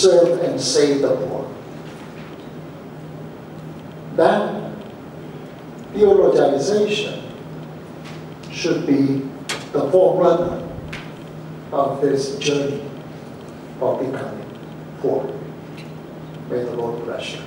serve and save the poor. That theologization should be the forerunner of this journey of becoming poor. May the Lord bless you.